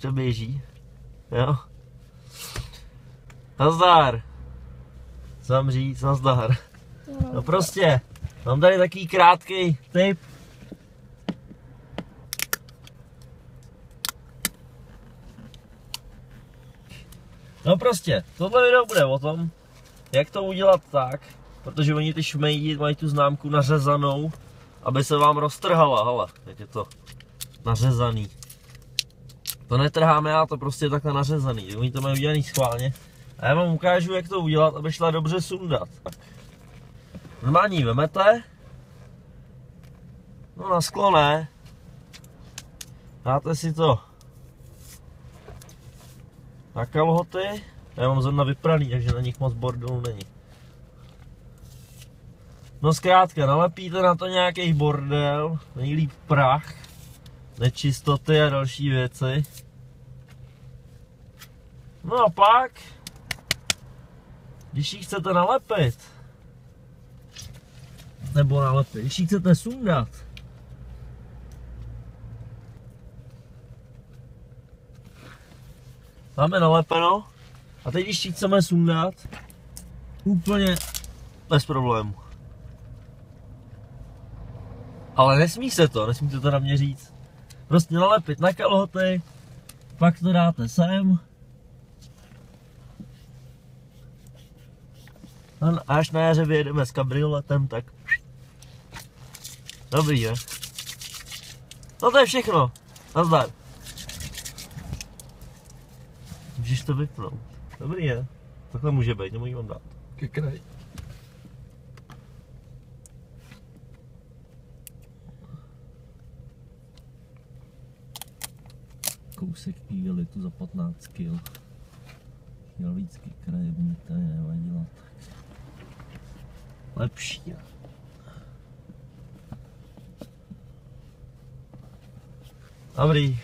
to běží. Jo. Nazdar. Co mám říct? Nazdar. No prostě, mám tady takový krátký tip. No prostě, tohle video bude o tom, jak to udělat tak, protože oni ty šmejdi mají tu známku nařezanou, aby se vám roztrhala, hele, jak je to nařezaný. To netrháme já, to prostě je takhle nařezaný, oni to mají udělaný schválně. A já vám ukážu, jak to udělat, aby šla dobře sundat. Tak. Normální vemete, no na sklo ne, dáte si to na kalhoty, já mám zrovna vypraný, takže na nich moc bordelu není. No zkrátka, nalepíte na to nějaký bordel, nejlíp prach, nečistoty a další věci. No a pak, když ji chcete nalepit, nebo nalepit, když ji chcete sundat, máme nalepeno a teď když ji chceme sundat, úplně bez problému. Ale nesmí se to, nesmíte to na mě říct. Prostě nalepit na kalhoty, pak to dáte sem. A až na jaře vyjedeme s kabrioletem, tak... Dobrý, je? No to je všechno. Nazdar. Můžeš to vypnout. Dobrý je. Takhle může být, nemůžu vám dát. Ke kraji. kousek igelitu za 15 kg. Chtěl víc ke krajevní, to je nevadilo. Tak. Lepší. Dobrý.